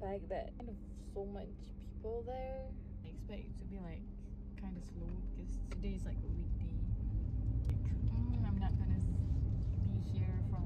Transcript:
Didn't that kind of so much people there. I expect it to be like kind of slow because today is like a weekday. Like, mm, I'm not gonna be here for